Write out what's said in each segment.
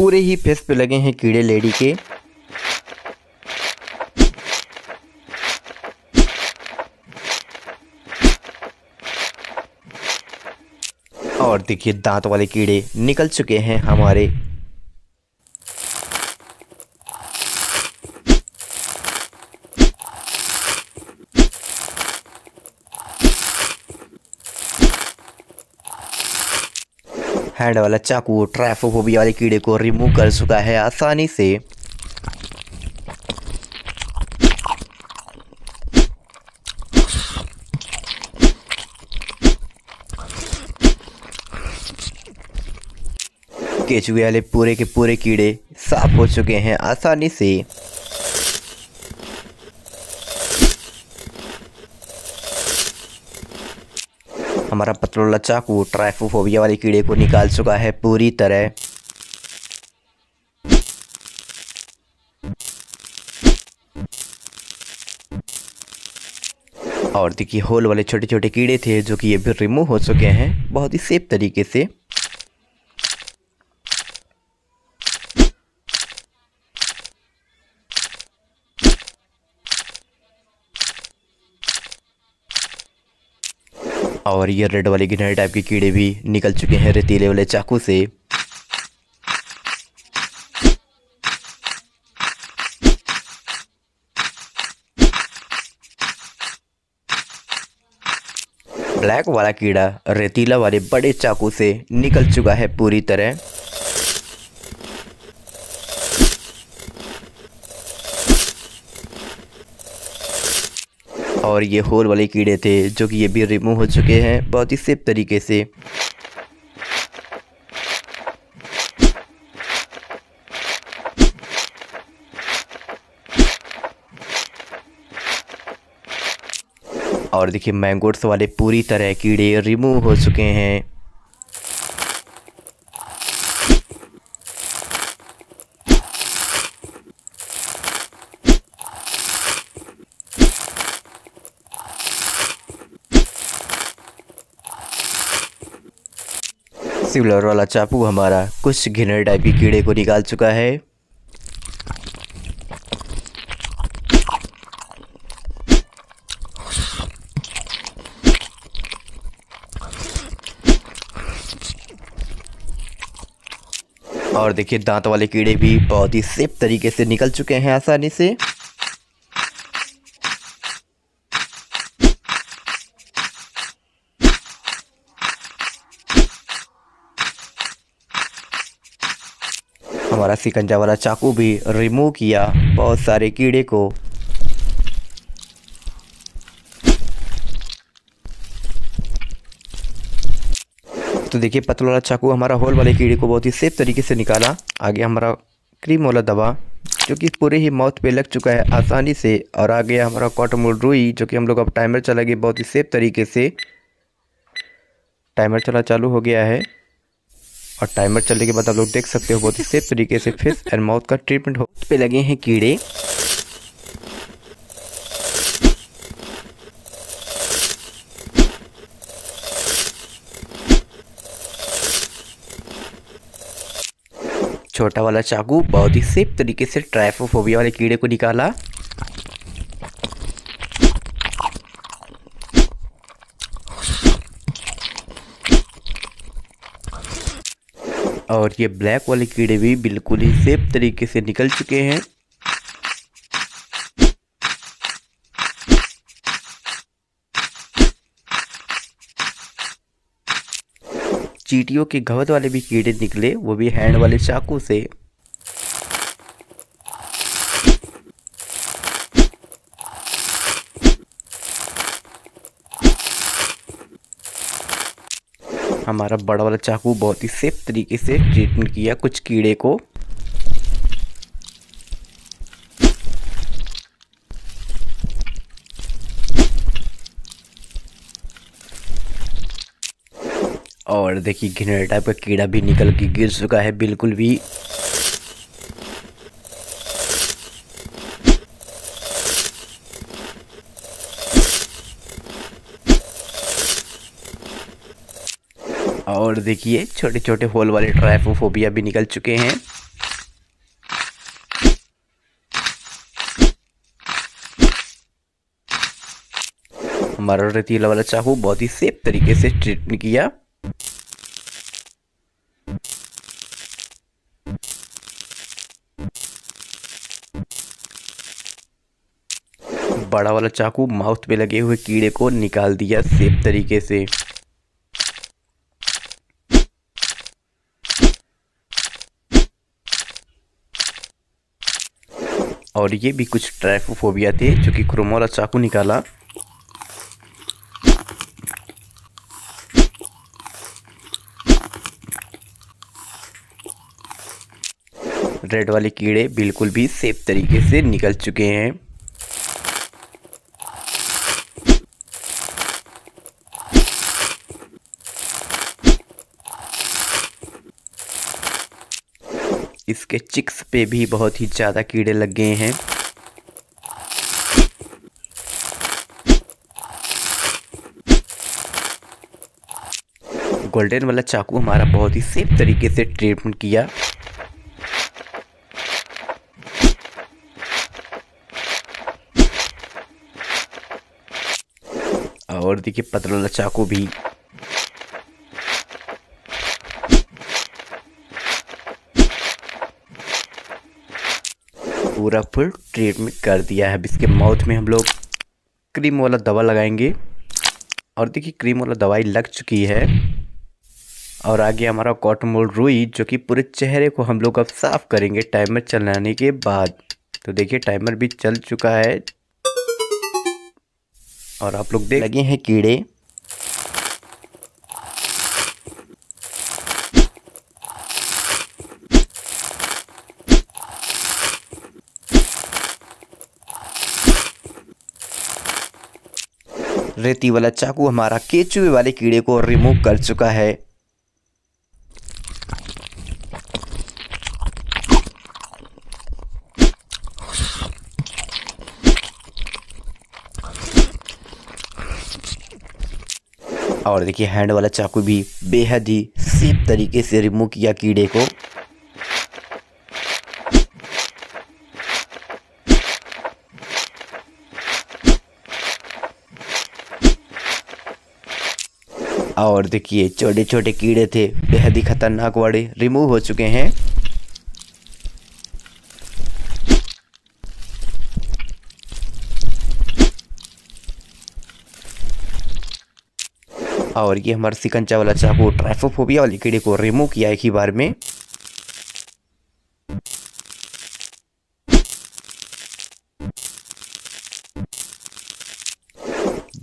पूरे ही फेस पे लगे हैं कीड़े लेडी के। और देखिए दांत वाले कीड़े निकल चुके हैं हमारे हैंड वाला चाकू ट्रैफोफोबिया वाले कीड़े को रिमूव कर चुका है आसानी से। केचुए वाले पूरे के पूरे कीड़े साफ़ हो चुके हैं आसानी से। हमारा पतलोला चाकू ट्राइफोफोबिया वाले कीड़े को निकाल चुका है पूरी तरह। और देखिए, होल वाले छोटे छोटे कीड़े थे जो कि ये भी रिमूव हो चुके हैं, बहुत ही सेफ़ तरीके से। और ये रेड वाले गिनहरी टाइप के कीड़े भी निकल चुके हैं रेतीले वाले चाकू से। ब्लैक वाला कीड़ा रेतीला वाले बड़े चाकू से निकल चुका है पूरी तरह। और ये होल वाले कीड़े थे, जो कि ये भी रिमूव हो चुके हैं बहुत ही सेफ़ तरीके से। और देखिए मैंगोट्स वाले पूरी तरह कीड़े रिमूव हो चुके हैं। सिवलर वाला चाकू हमारा कुछ घिनर टाइप कीड़े को निकाल चुका है। और देखिए, दांत वाले कीड़े भी बहुत ही सेफ़ तरीके से निकल चुके हैं आसानी से। हमारा सिकंजा वाला चाकू भी रिमूव किया। बहुत सारे कीड़े को। तो देखिए, पतला वाला चाकू हमारा होल वाले कीड़े को बहुत ही सेफ़ तरीके से निकाला। आगे हमारा क्रीम वाला दवा, जो कि पूरे ही माउथ पे लग चुका है आसानी से। और आगे हमारा कॉटमोल रुई जो कि हम लोग अब टाइमर चला गया बहुत ही सेफ़ तरीके से। टाइमर चला चालू हो गया है। और टाइमर चलने के बाद आप लोग देख सकते हो बहुत ही सेफ़ तरीके से फेस एंड माउथ का ट्रीटमेंट हो। पे लगे हैं कीड़े। छोटा वाला चाकू बहुत ही सेफ़ तरीके से ट्राइफोफोबिया वाले कीड़े को निकाला। और ये ब्लैक वाले कीड़े भी बिल्कुल ही सेफ़ तरीके से निकल चुके हैं। चीटियों के घवत वाले भी कीड़े निकले, वो भी हैंड वाले चाकू से। हमारा बड़ा वाला चाकू बहुत ही सेफ़ तरीके से ट्रीटमेंट किया कुछ कीड़े को। और देखिए घिनेर टाइप का कीड़ा भी निकल के गिर चुका है, बिल्कुल भी। देखिए छोटे छोटे होल वाले ट्राइफोफोबिया भी निकल चुके हैं। हमारा रेतीला वाला चाकू बहुत ही सेफ़ तरीके से ट्रीट किया। बड़ा वाला चाकू माउथ पे लगे हुए कीड़े को निकाल दिया सेफ़ तरीके से। और ये भी कुछ ट्राइफोफोबिया थे, जो कि क्रोमोला चाकू निकाला। रेड वाले कीड़े बिल्कुल भी सेफ़ तरीके से निकल चुके हैं। इसके चिक्स पे भी बहुत ही ज़्यादा कीड़े लग गए हैं। गोल्डन वाला चाकू हमारा बहुत ही सेफ़ तरीके से ट्रीटमेंट किया। और देखिए पतला वाला चाकू भी। पूरा फुल ट्रीटमेंट कर दिया है। अब इसके माउथ में हम लोग क्रीम वाला दवा लगाएँगे। और देखिए क्रीम वाला दवाई लग चुकी है। और आगे हमारा कॉटमोल रुई जो कि पूरे चेहरे को हम लोग अब साफ़ करेंगे टाइमर चलाने के बाद। तो देखिए टाइमर भी चल चुका है। और आप लोग देख लगे हैं कीड़े। रेती वाला चाकू हमारा केचुए वाले कीड़े को रिमूव कर चुका है। और देखिए हैंड वाला चाकू भी बेहद ही सेफ़ तरीके से रिमूव किया कीड़े को और देखिए छोटे छोटे कीड़े थे। बेहद ही खतरनाक वाड़े रिमूव हो चुके हैं। और ये हमारा सिकंचा वाला चाकू ट्राइफोफोबिया वाले कीड़े को रिमूव किया एक ही बार में।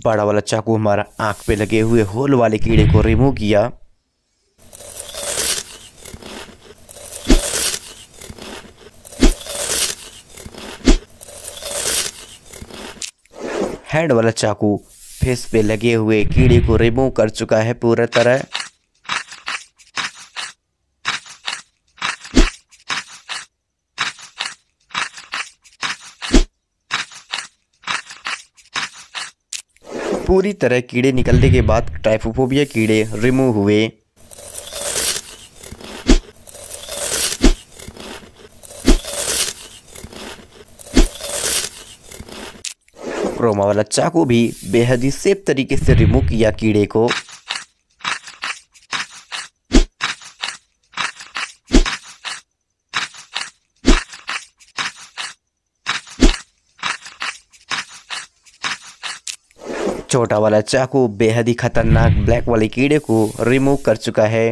बड़ा वाला चाकू हमारा आँख पे लगे हुए होल वाले कीड़े को रिमूव किया। हैंड वाला चाकू फेस पे लगे हुए कीड़े को रिमूव कर चुका है पूरा तरह। पूरी तरह कीड़े निकलने के बाद ट्राइफोफोबिया कीड़े रिमूव हुए। क्रोमा वाला चाकू भी बेहद ही सेफ़ तरीके से रिमूव किया कीड़े को। छोटा वाला चाकू बेहद ही खतरनाक ब्लैक वाले कीड़े को रिमूव कर चुका है।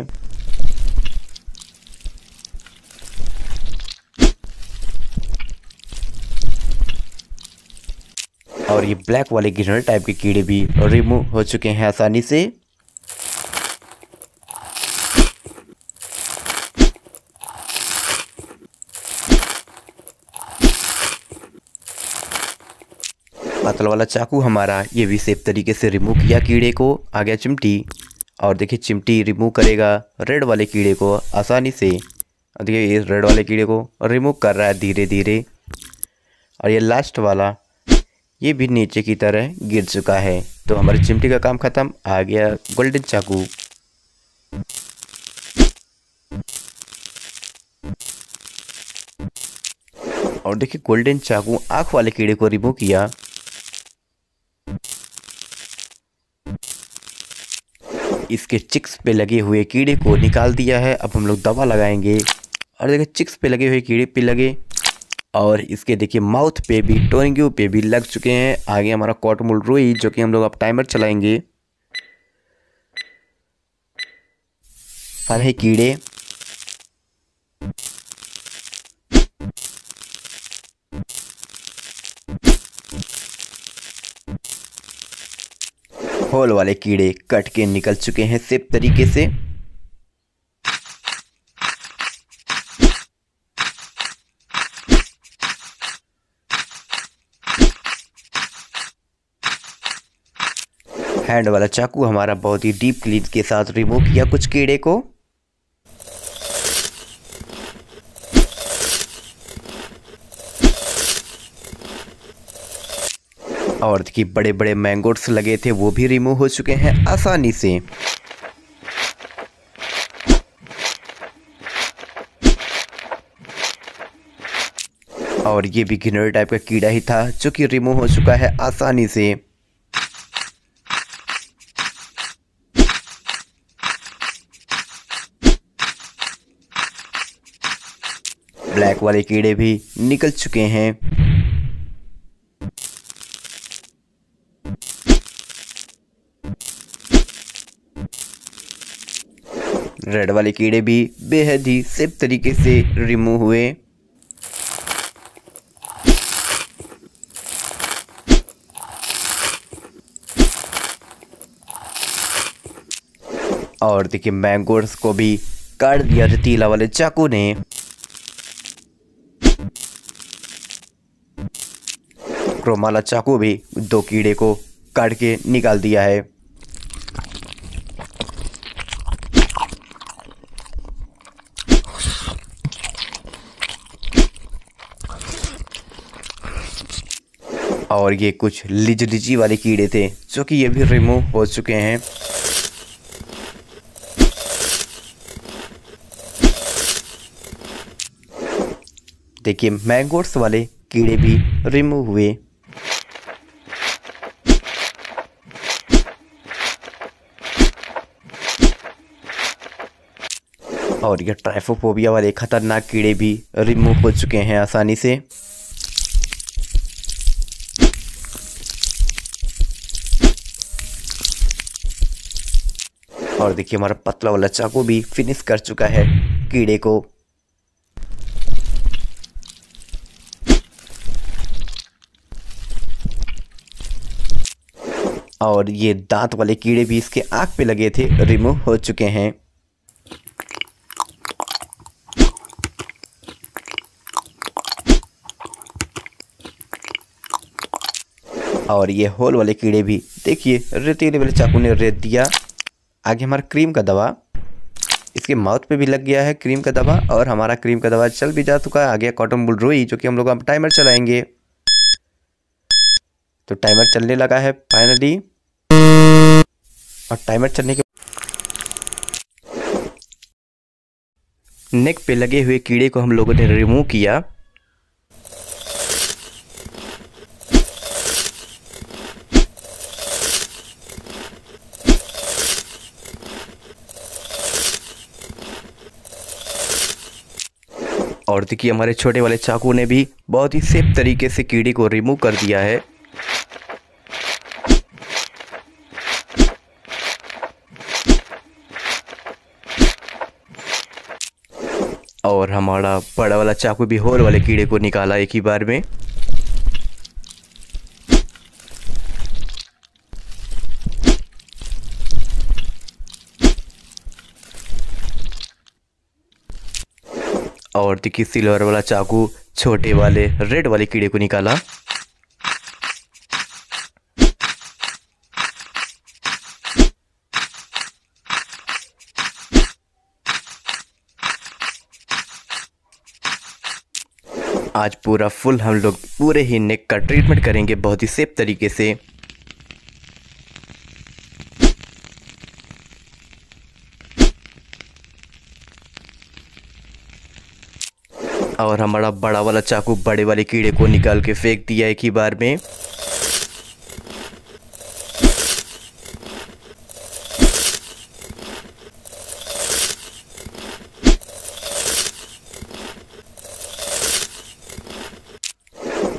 और ये ब्लैक वाले गिरनर टाइप के कीड़े भी रिमूव हो चुके हैं आसानी से। पतल वाला चाकू हमारा ये भी सेफ़ तरीके से रिमूव किया कीड़े को। आ गया चिमटी। और देखिए, चिमटी रिमूव करेगा रेड वाले कीड़े को आसानी से। देखिए, ये रेड वाले कीड़े को रिमूव कर रहा है धीरे धीरे और ये लास्ट वाला, ये भी नीचे की तरह गिर चुका है। तो हमारी चिमटी का काम ख़त्म। आ गया गोल्डन चाकू। और देखिए गोल्डन चाकू आँख वाले कीड़े को रिमूव किया। इसके चिक्स पे लगे हुए कीड़े को निकाल दिया है। अब हम लोग दवा लगाएँगे। और देखिए, चिक्स पे लगे हुए कीड़े पे लगे। और इसके देखिए, माउथ पे भी टोरिंग्यू पे भी लग चुके हैं। आगे हमारा कॉटमुल रोई, जो कि हम लोग अब टाइमर चलाएँगे। सारे कीड़े। होल वाले कीड़े कट के निकल चुके हैं सिर्फ़ तरीके से। हैंड वाला चाकू हमारा बहुत ही डीप क्लीन के साथ रिमूव किया कुछ कीड़े को। और देखिए बड़े बड़े मैंगोट्स लगे थे, वो भी रिमूव हो चुके हैं आसानी से। और ये भी गिनर टाइप का कीड़ा ही था, जो कि रिमूव हो चुका है आसानी से। ब्लैक वाले कीड़े भी निकल चुके हैं। रेड वाले कीड़े भी बेहद ही सेफ़ तरीके से रिमूव हुए। और देखिए मैंगोर्स को भी काट दिया रतीला वाले चाकू ने। क्रोमाला चाकू भी दो कीड़े को काट के निकाल दिया है। और ये कुछ लिज लिजी वाले कीड़े थे, जो कि ये भी रिमूव हो चुके हैं। देखिए मैंगोट्स वाले कीड़े भी रिमूव हुए। और ये ट्राइफोफोबिया वाले खतरनाक कीड़े भी रिमूव हो चुके हैं आसानी से। और देखिए हमारा पतला वाला चाकू भी फिनिश कर चुका है कीड़े को। और ये दांत वाले कीड़े भी इसके आँख पे लगे थे रिमूव हो चुके हैं। और ये होल वाले कीड़े भी, देखिए, रेतीले वाले चाकू ने रेत दिया। आगे हमारा क्रीम का दवा। इसके माउथ पे भी लग गया है क्रीम का दवा और हमारा क्रीम का दवा चल भी जा चुका है आगे कॉटन बुल रोई जो कि हम लोग अब टाइमर चलाएँगे। तो टाइमर चलने लगा है फाइनली और टाइमर चलने के नेक पे लगे हुए कीड़े को हम लोगों ने रिमूव किया। और देखिए हमारे छोटे वाले चाकू ने भी बहुत ही सेफ़ तरीके से कीड़े को रिमूव कर दिया है। और हमारा बड़ा वाला चाकू भी होल वाले कीड़े को निकाला एक ही बार में। और देखिए सिल्वर वाला चाकू, छोटे वाले, रेड वाले कीड़े को निकाला। आज पूरा फुल हम लोग पूरे ही नेक का ट्रीटमेंट करेंगे बहुत ही सेफ़ तरीके से। और हमारा बड़ा वाला चाकू बड़े वाले कीड़े को निकाल के फेंक दिया एक ही बार में।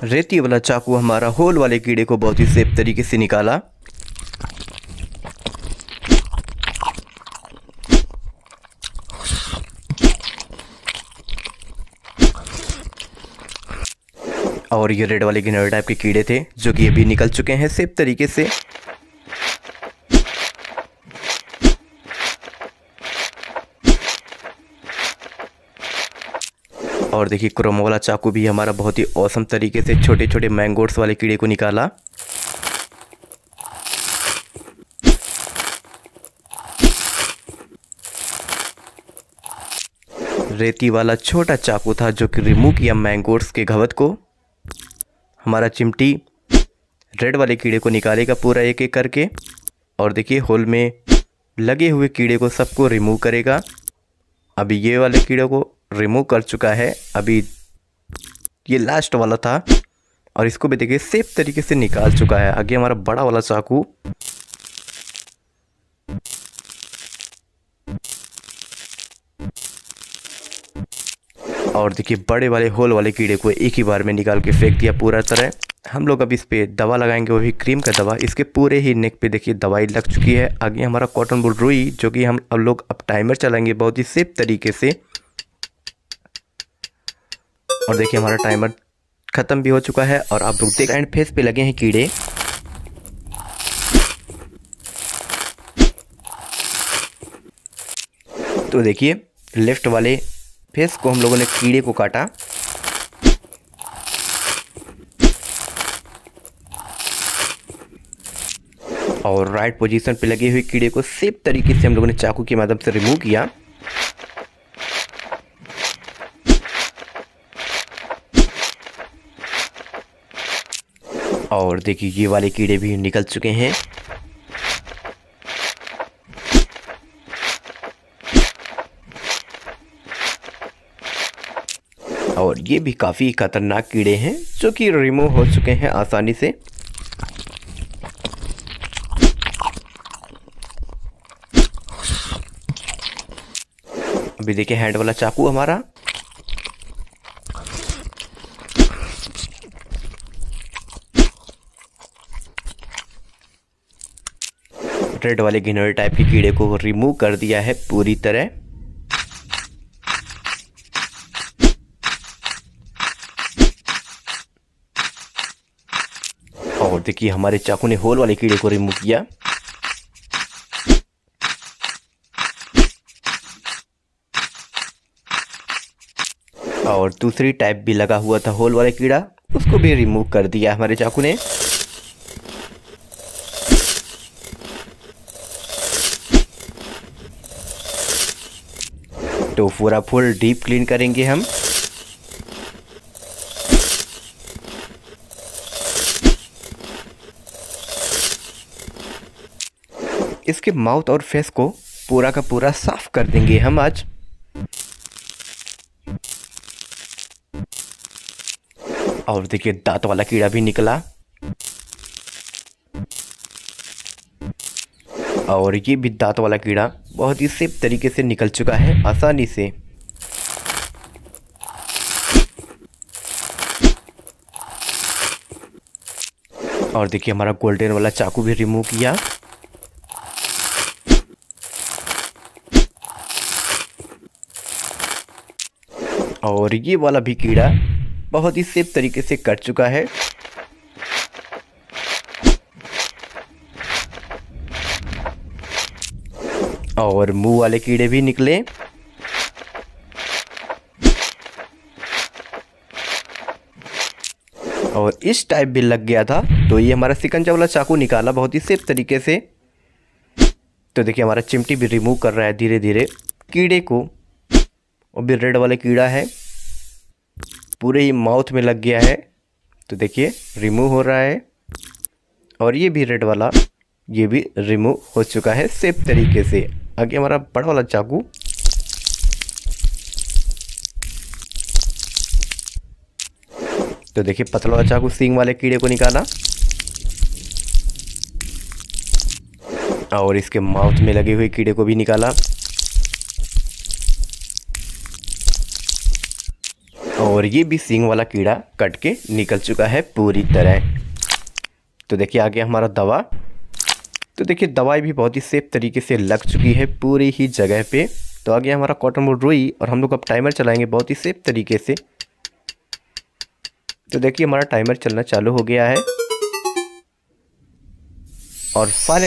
रेती वाला चाकू हमारा होल वाले कीड़े को बहुत ही सेफ़ तरीके से निकाला। और ये रेड वाले गिनर टाइप के कीड़े थे, जो कि अभी निकल चुके हैं सेफ़ तरीके से। और देखिए, क्रोमो वाला चाकू भी हमारा बहुत ही औसम तरीके से छोटे छोटे मैंगोट्स वाले कीड़े को निकाला। रेती वाला छोटा चाकू था, जो कि रिमूव किया मैंगोट्स के घवत को। हमारा चिमटी रेड वाले कीड़े को निकालेगा पूरा एक एक करके। और देखिए, होल में लगे हुए कीड़े को सबको रिमूव करेगा। अभी ये वाले कीड़े को रिमूव कर चुका है। अभी ये लास्ट वाला था। और इसको भी देखिए सेफ़ तरीके से निकाल चुका है। आगे हमारा बड़ा वाला चाकू। और देखिए, बड़े वाले होल वाले कीड़े को एक ही बार में निकाल के फेंक दिया पूरा तरह। हम लोग अब इस पर दवा लगाएँगे, वो भी क्रीम का दवा। इसके पूरे ही नेक पे देखिए, दवाई लग चुकी है। आगे हमारा कॉटन बुल रुई जो कि हम अब लोग अब टाइमर चलाएँगे बहुत ही सेफ़ तरीके से। और देखिए, हमारा टाइमर ख़त्म भी हो चुका है और आप लोग देख एंड फेस पे लगे हैं कीड़े। तो देखिए लेफ़्ट वाले फेस को हम लोगों ने कीड़े को काटा। और राइट पोजीशन पे लगे हुए कीड़े को सेफ़ तरीके से हम लोगों ने चाकू के माध्यम से रिमूव किया। और देखिए, ये वाले कीड़े भी निकल चुके हैं। और ये भी काफ़ी खतरनाक कीड़े हैं, जो कि रिमूव हो चुके हैं आसानी से। अभी देखिए हैंड वाला चाकू हमारा। रेड वाले गिनर टाइप के कीड़े को रिमूव कर दिया है पूरी तरह। और देखिए हमारे चाकू ने होल वाले कीड़े को रिमूव किया। और दूसरी टाइप भी लगा हुआ था होल वाला कीड़ा, उसको भी रिमूव कर दिया हमारे चाकू ने। तो पूरा फुल डीप क्लीन करेंगे हम। इसके माउथ और फेस को पूरा का पूरा साफ़ कर देंगे हम आज। और देखिए, दांत वाला कीड़ा भी निकला। और ये भी दांत वाला कीड़ा बहुत ही सेफ़ तरीके से निकल चुका है, आसानी से। और देखिए, हमारा गोल्डन वाला चाकू भी रिमूव किया। और ये वाला भी कीड़ा बहुत ही सेफ़ तरीके से कट चुका है। और मुँह वाले कीड़े भी निकले। और इस टाइप भी लग गया था तो ये हमारा सिकंजा वाला चाकू निकाला बहुत ही सेफ़ तरीके से। तो देखिए, हमारा चिमटी भी रिमूव कर रहा है धीरे धीरे कीड़े को और भी रेड वाले कीड़ा है, पूरे ही माउथ में लग गया है। तो देखिए रिमूव हो रहा है। और ये भी रेड वाला, ये भी रिमूव हो चुका है सेफ़ तरीके से। आगे हमारा बड़ा वाला चाकू। तो देखिए, पतला वाला चाकू सींग वाले कीड़े को निकाला। और इसके माउथ में लगे हुए कीड़े को भी निकाला। और ये भी सींग वाला कीड़ा कट के निकल चुका है पूरी तरह। तो देखिए आगे हमारा दवा। तो देखिए दवाई भी बहुत ही सेफ़ तरीके से लग चुकी है पूरी ही जगह पे। तो आगे हमारा कॉटन बोर्ड रोई और हम लोग अब टाइमर चलाएँगे बहुत ही सेफ़ तरीके से। तो देखिए हमारा टाइमर चलना चालू हो गया है। और फाइनल